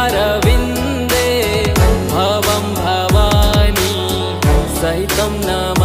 अरविन्देभवं भवानी सहितं नम